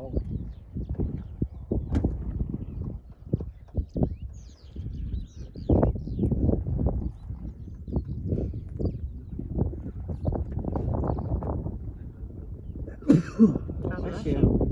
sol. Tá. tá